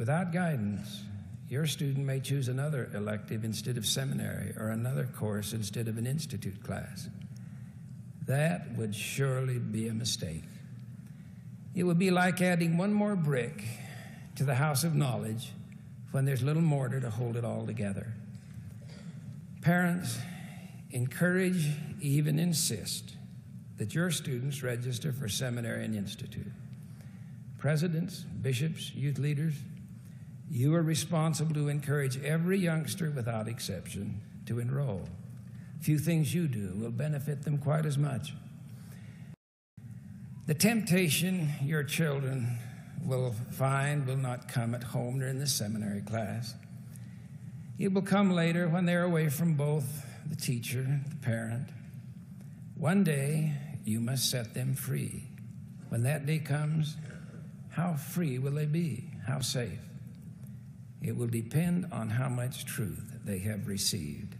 Without guidance, your student may choose another elective instead of seminary or another course instead of an institute class. That would surely be a mistake. It would be like adding one more brick to the house of knowledge when there's little mortar to hold it all together. Parents, encourage, even insist that your students register for seminary and institute. Presidents, bishops, youth leaders, you are responsible to encourage every youngster without exception to enroll. Few things you do will benefit them quite as much. The temptation your children will find will not come at home or in the seminary class. It will come later when they're away from both the teacher, the parent. One day, you must set them free. When that day comes, how free will they be? How safe? It will depend on how much truth they have received.